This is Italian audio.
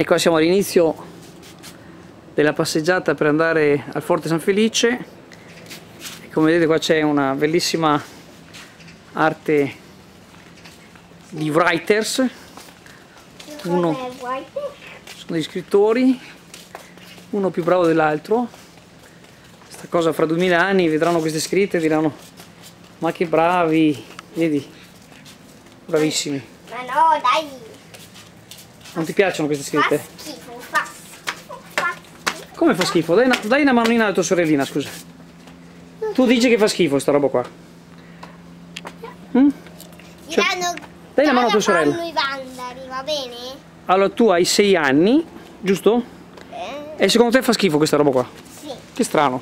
E qua siamo all'inizio della passeggiata per andare al Forte San Felice. E come vedete qua c'è una bellissima arte di writers. Uno, sono degli scrittori, uno più bravo dell'altro. Questa cosa fra 2000 anni vedranno queste scritte e diranno ma che bravi, vedi, bravissimi. Ma no, dai. Non ti piacciono queste scritte? Fa schifo, fa schifo, fa schifo. Come fa schifo? Dai una, dai una manina alla tua sorellina, scusa. Tu dici che fa schifo sta roba qua. Mm? Cioè, dai la mano a tua sorella. Allora tu hai 6 anni, giusto? Eh, E secondo te fa schifo questa roba qua? sì. Che strano.